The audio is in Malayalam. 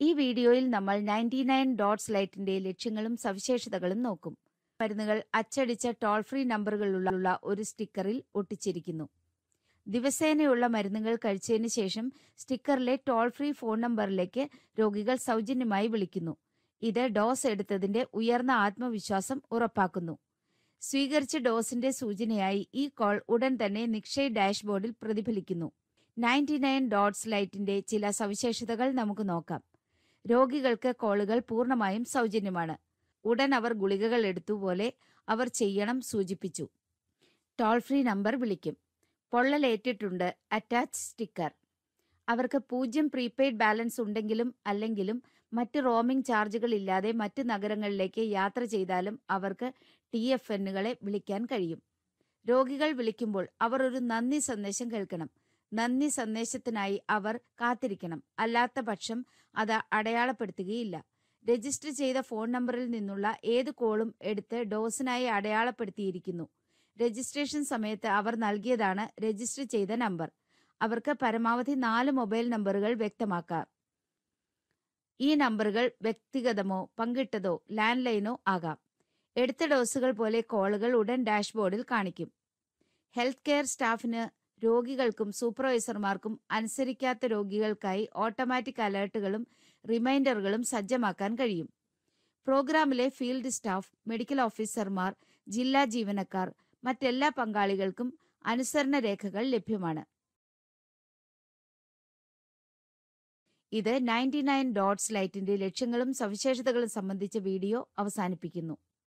ഈ വീഡിയോയിൽ നമ്മൾ നയന്റി നയൻ ഡോട്ട്സ് ലൈറ്റിന്റെ ലക്ഷ്യങ്ങളും സവിശേഷതകളും നോക്കും. മരുന്നുകൾ അച്ചടിച്ച ടോൾ ഫ്രീ നമ്പറുകളുള്ള ഒരു സ്റ്റിക്കറിൽ ഒട്ടിച്ചിരിക്കുന്നു. ദിവസേനയുള്ള മരുന്നുകൾ കഴിച്ചതിന് ശേഷം സ്റ്റിക്കറിലെ ടോൾ ഫ്രീ ഫോൺ നമ്പറിലേക്ക് രോഗികൾ സൗജന്യമായി വിളിക്കുന്നു. ഇത് ഡോസ് എടുത്തതിന്റെ ഉയർന്ന ആത്മവിശ്വാസം ഉറപ്പാക്കുന്നു. സ്വീകരിച്ച ഡോസിന്റെ സൂചനയായി ഈ കോൾ ഉടൻ തന്നെ നിക്ഷയ് ഡാഷ്ബോർഡിൽ പ്രതിഫലിക്കുന്നു. നയന്റി നയൻ ഡോട്ട്സ് ലൈറ്റിന്റെ ചില സവിശേഷതകൾ നമുക്ക് നോക്കാം. രോഗികൾക്ക് കോളുകൾ പൂർണമായും സൗജന്യമാണ്. ഉടൻ അവർ ഗുളികകൾ എടുത്തുപോലെ അവർ ചെയ്യണം സൂചിപ്പിച്ചു. ടോൾ ഫ്രീ നമ്പർ വിളിക്കും. പൊള്ളലേറ്റിട്ടുണ്ട് അറ്റാച്ച് സ്റ്റിക്കർ. അവർക്ക് പൂജ്യം പ്രീപെയ്ഡ് ബാലൻസ് ഉണ്ടെങ്കിലും അല്ലെങ്കിലും മറ്റ് റോമിംഗ് ചാർജുകൾ ഇല്ലാതെ മറ്റ് നഗരങ്ങളിലേക്ക് യാത്ര ചെയ്താലും അവർക്ക് ടി എഫ് എന്നുകളെ വിളിക്കാൻ കഴിയും. രോഗികൾ വിളിക്കുമ്പോൾ അവർ ഒരു നന്ദി സന്ദേശം കേൾക്കണം. നന്ദി സന്ദേശത്തിനായി അവർ കാത്തിരിക്കണം. അല്ലാത്ത പക്ഷം അത് അടയാളപ്പെടുത്തുകയില്ല. രജിസ്റ്റർ ചെയ്ത ഫോൺ നമ്പറിൽ നിന്നുള്ള ഏത് കോളും എടുത്ത് ഡോസിനായി അടയാളപ്പെടുത്തിയിരിക്കുന്നു. രജിസ്ട്രേഷൻ സമയത്ത് അവർ നൽകിയതാണ് രജിസ്റ്റർ ചെയ്ത നമ്പർ. അവർക്ക് പരമാവധി നാല് മൊബൈൽ നമ്പറുകൾ വ്യക്തമാക്കാം. ഈ നമ്പറുകൾ വ്യക്തിഗതമോ പങ്കിട്ടതോ ലാൻഡ് ലൈനോ ആകാം. എടുത്ത ഡോസുകൾ പോലെ കോളുകൾ ഉടൻ ഡാഷ്ബോർഡിൽ കാണിക്കും. ഹെൽത്ത് കെയർ സ്റ്റാഫിന് രോഗികൾക്കും സൂപ്പർവൈസർമാർക്കും അനുസരിക്കാത്ത രോഗികൾക്കായി ഓട്ടോമാറ്റിക് അലേർട്ടുകളും റിമൈൻഡറുകളും സജ്ജമാക്കാൻ കഴിയും. പ്രോഗ്രാമിലെ ഫീൽഡ് സ്റ്റാഫ് മെഡിക്കൽ ഓഫീസർമാർ ജില്ലാ ജീവനക്കാർ മറ്റെല്ലാ പങ്കാളികൾക്കും അനുസരണ രേഖകൾ ലഭ്യമാണ്. ഇത് നയന്റി നയൻ ഡോട്ട്സ് ലൈറ്റിന്റെ ലക്ഷ്യങ്ങളും സവിശേഷതകളും സംബന്ധിച്ച വീഡിയോ അവസാനിപ്പിക്കുന്നു.